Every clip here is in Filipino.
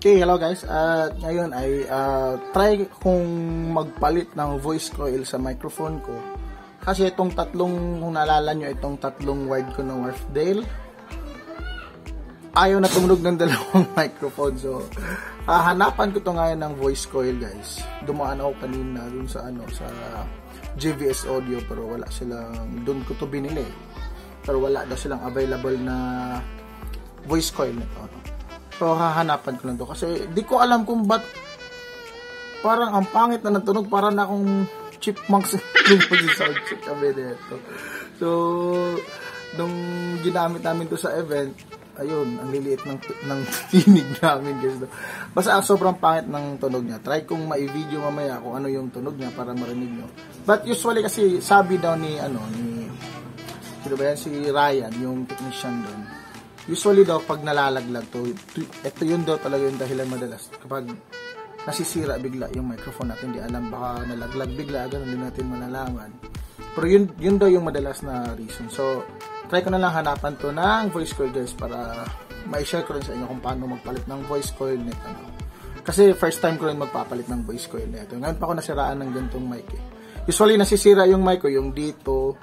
Okay, hello guys. At ngayon ay uh, try kong magpalit ng voice coil sa microphone ko. Kasi itong tatlong, kung naalala nyo, itong tatlong wide ko ng Wharfdale, ayaw na tumunog ng dalawang microphone. So, hahanapan ko to ngayon ng voice coil guys. Dumaan ako kanina dun sa ano, sa JVS Audio pero wala silang, dun ko to binili. Pero wala daw silang available na voice coil nito. So, hahanapan ko lang to. Kasi, di ko alam kung ba't parang ang pangit na natunog. Parang na akong chipmunks yung mag-sound check kami dito. So, nung ginamit namin to sa event, ayun, ang liliit ng, ng tinig namin guys. Basta sobrang pangit ng tunog niya. Try kong ma-video mamaya kung ano yung tunog niya para marinig nyo. But usually kasi sabi daw ni, ano, ni, sino ba yan? Si Ryan, yung technician doon Usually daw, pag nalalaglag to, ito yun daw talaga yung dahilan madalas. Kapag nasisira bigla yung microphone natin, di alam, baka nalaglag bigla, ganun din natin malalaman. Pero yun, yun daw yung madalas na reason. So, try ko na lang hanapan to ng voice coil guys para ma-share ko rin sa inyo kung paano magpalit ng voice coil nito. No? Kasi first time ko rin magpapalit ng voice coil nito. Ngayon pa ako nasiraan ng ganitong mic eh. Usually nasisira yung mic ko, yung dito,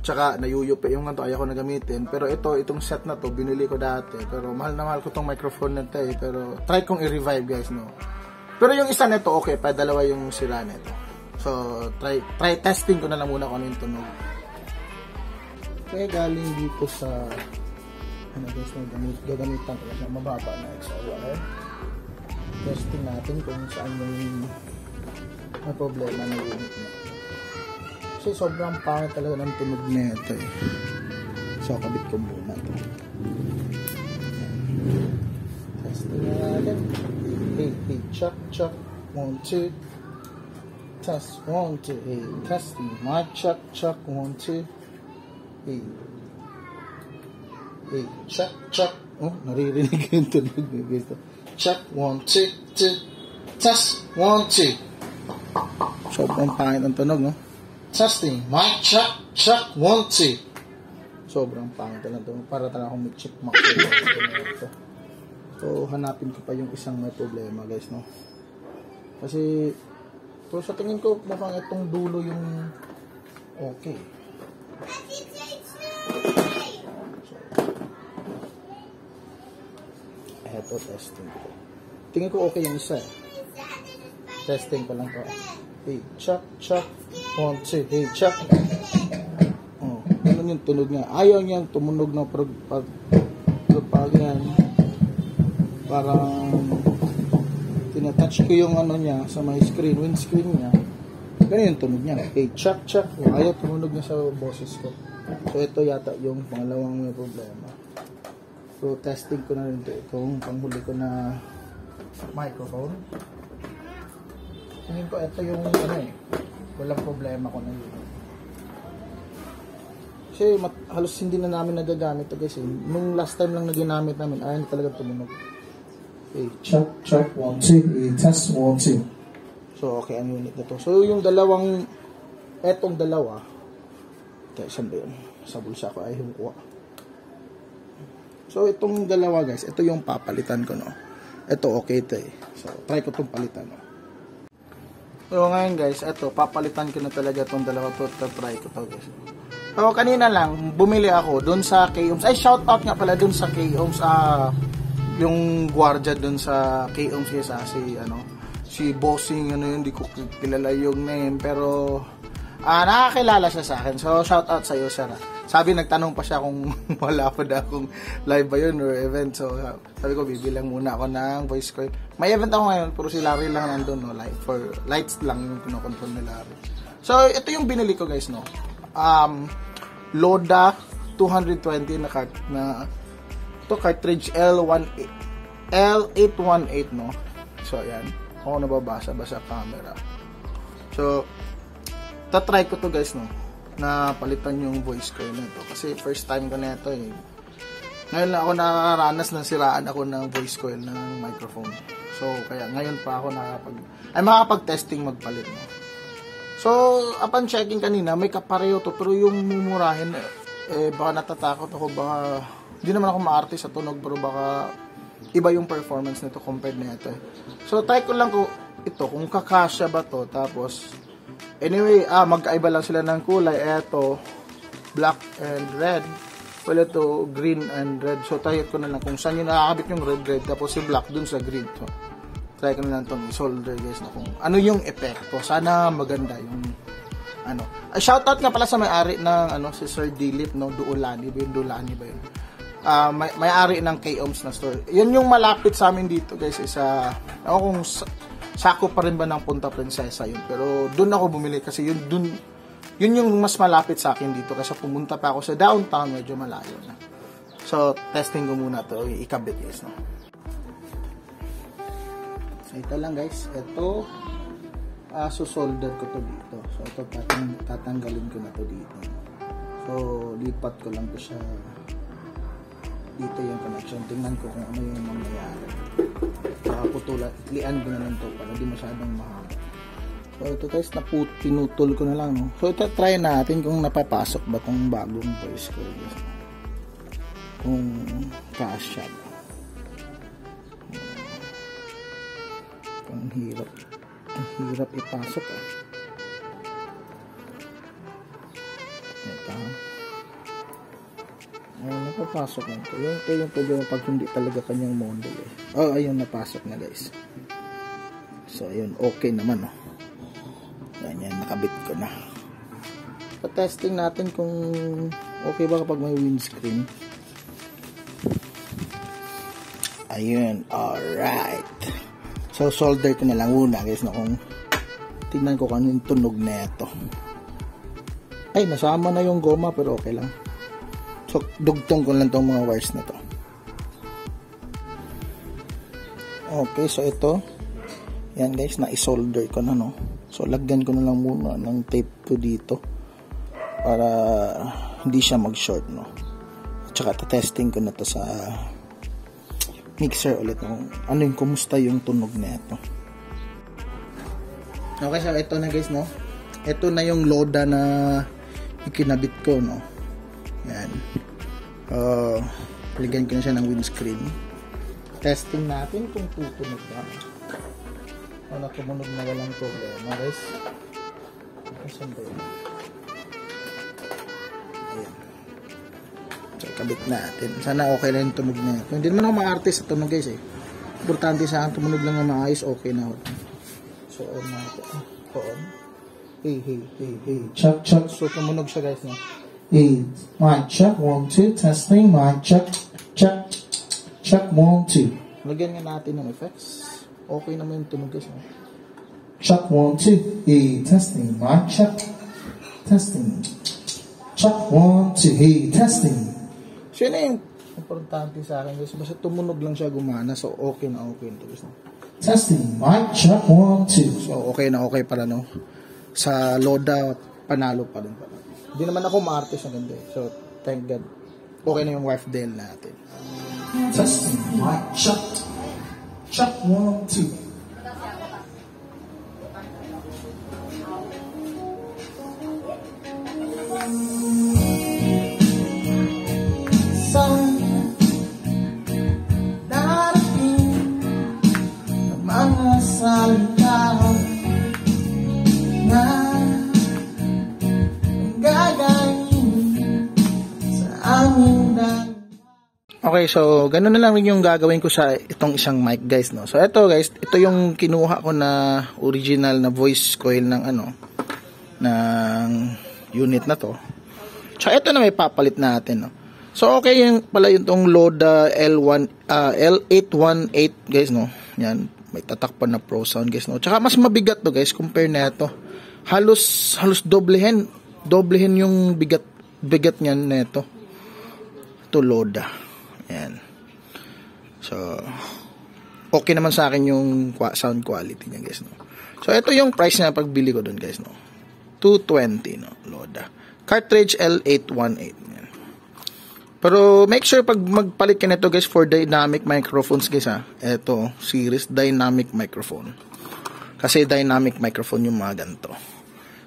Tsaka nayuyup yung ganito, ayaw ko na gamitin. Pero ito, itong set na to, binili ko dati. Pero mahal na mahal ko tong microphone na eh. Pero try kong i-revive guys, no. Pero yung isa nito, okay pa, dalawa yung sira nito. So, try, try testing ko na lang muna kung ano yung tunog. Kaya galing dito sa ano guys, na gamit, gagamitan ko na mababa na XLR. Testing natin kung saan yung may problema na unit na. Kasi sobrang pangit talaga ng tunog na ito eh. So, kabit ko muna ito. Testing natin. Hey, hey, chuck, chuck. One, two. Test, one, two, hey. Testing. My chuck, chuck, one, two. Hey. Hey, chuck, chuck. Oh, naririnig yung tunog. Chuck, one, two, two. Test, one, two. Sobrang pangit ang tunog, no? Testing. Mic check, check, one, two. Sobrang pangit lang ito. Para talaga akong may chipmunk. so, hanapin ko pa yung isang may problema, guys, no? Kasi, pero sa tingin ko, mukhang itong dulo yung okay. So, eto, testing ko. Tingin ko okay yung isa. Eh. Testing pa lang to. Hey, check, check. One, two, hey, check. Oh, ganun yung tunog niya. Ayaw niyang tumunog na pag, pag, pag yan. Parang tinatouch ko yung ano niya sa my screen, windscreen niya. Ganun yung tunog niya. Hey, check, check. Oh, ayaw tumunog niya sa boses ko. So, ito yata yung pangalawang may problema. So, testing ko na rin ito. Itong panghuli ko na microphone. Tingin ko ito yung ano eh, walang problema ko na yun. Kasi mat, halos hindi na namin nagagamit ito guys eh. Nung last time lang na ginamit namin, ayun talaga tumunog. Okay, check, check, one, two, test, one, two. So, okay, ang unit na to. So, yung dalawang, etong dalawa, okay, saan ba yun? Sa bulsa ko ay humukuha. So, itong dalawa guys, ito yung papalitan ko, no? Ito, okay ito eh. So, try ko itong palitan, no? So ngayon guys, eto, papalitan ko na talaga itong dalawa to, try ko to guys. So kanina lang, bumili ako doon sa K-Ohms. Ay, shout out nga pala doon sa K-Ohms. Ah, yung gwardiya doon sa K-Ohms sa si, ano, si Bossing, ano yun, hindi ko kilala yung name. Pero, ah, nakakilala siya sa akin. So, shout out sa iyo, sir. Sabi, nagtanong pa siya kung wala pa na kung live ba yun or event. So, sabi ko, bibilang muna ako ng voice coil. May event ako ngayon, pero si Larry lang nandun, no? Light for, lights lang yung pinocontrol ni Larry. So, ito yung binili ko, guys, no? Um, Loda 220 na cart na to cartridge L1 L818 no so ayan ako nababasa basa camera so tatry ko to guys no na palitan yung voice ko nito kasi first time ko nito eh ngayon lang ako nakakaranas ng siraan ako ng voice coil ng microphone so kaya ngayon pa ako nakapag ay makapag testing magpalit no so upon checking kanina may kapareho to pero yung mumurahin eh baka natatakot ako baka hindi naman ako maarte sa tunog pero baka iba yung performance nito compared na ito. So, try ko lang ko ito, kung kakasya ba to. Tapos, anyway, ah, magkaiba lang sila ng kulay. Ito, black and red. Well, ito, green and red. So, try ko na lang kung saan yung nakakabit yung red, red. Tapos, si black dun sa green. So, try ko na lang itong solder guys na kung ano yung epekto. Sana maganda yung ano. Uh, shoutout nga pala sa may-ari ng ano si Sir Dilip no Duolani ba yun Duolani ba yun? Uh, may, may-ari ng K-Ohms na store. Yun yung malapit sa amin dito guys isa ako kung sako pa rin ba ng Punta Princesa yun. Pero doon ako bumili kasi yun doon yun yung mas malapit sa akin dito kasi pumunta pa ako sa downtown medyo malayo na. So, testing ko muna to ikabit guys no. So, ito lang guys. Ito uh, susolder ko to dito. So, ito tatang, tatanggalin ko na to dito. So, lipat ko lang to siya dito yung connection. Tingnan ko kung ano yung mangyayari. Saka putulan, itlian ko na lang to para di masyadong mahaba. So, ito guys, naput, pinutol ko na lang. No? So, ito try natin kung napapasok ba tong bagong voice ko. Kung kasya ba. Ang hirap ang hirap ipasok ah. Ito. Ayun, napapasok na ito. Yung, ito yung problema pag hindi talaga kanyang model eh. Oh, ayun, napasok na guys. So, ayun, okay naman oh. Yan, yan, nakabit ko na. Pa-testing natin kung okay ba kapag may windscreen. Ayun, alright. So, solder ko na lang una guys na kung tingnan ko kung tunog na ito. Ay, nasama na yung goma pero okay lang. So, dugtong ko lang tong mga wires na to. Okay, so ito. Yan guys, na-solder ko na no. So, lagyan ko na lang muna ng tape ko dito para hindi siya mag-short no. At saka, testing ko na to sa mixer ulit kung ano yung kumusta yung tunog na ito. Okay, so ito na guys, no? Ito na yung loda na ikinabit ko, no? Yan. Uh, Paligyan ko na siya ng windscreen. Testing natin kung tutunog na. Ano, tumunog na walang problema, guys. Asan ba yun? kabit natin. Sana okay lang yung tunog na ito. Hindi naman ako maarte sa tunog guys eh. Importante sa akin tumunog lang na maayos, okay na ako. So on na ito. On. Hey, hey, hey, hey. Check, check. So tumunog siya guys no. Hey, mic check, one, two, testing, mic check, check, check, one, two. Lagyan nga natin ng effects. Okay naman yung tunog guys no. Check, one, two. Hey, testing, mic check, testing. Check, one, two. Hey, testing. So yun na yung importante sa akin guys. Basta tumunog lang siya gumana. So okay na okay ito guys. Testing. Mic check. One, two. So okay na okay para no. Sa Loda, panalo pa rin pala. Hindi naman ako maarte sa eh. So thank God. Okay na yung wife deal natin. Testing. Mic check. Check. One, two. Okay, so ganun na lang rin yung gagawin ko sa itong isang mic guys, no. So ito guys, ito yung kinuha ko na original na voice coil ng ano ng unit na to. So ito na may papalit natin, no. So okay yung pala yung tong Loda L1 uh, L818 guys, no. Yan, may tatakpan na pro sound guys, no. Tsaka mas mabigat to guys compare na ito. Halos halos doblehin, doblehin yung bigat bigat niyan neto. To Loda. Ayan. So, okay naman sa akin yung sound quality niya, guys, no. So, ito yung price na pagbili ko doon, guys, no. 220, no, Loda. Cartridge L818. Yan. Pero, make sure pag magpalit ka nito, guys, for dynamic microphones, guys, ha. Ito, series dynamic microphone. Kasi dynamic microphone yung mga ganito.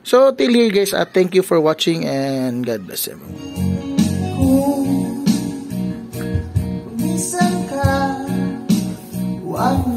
So, till here, guys, uh, thank you for watching and God bless everyone. Huwag naman sana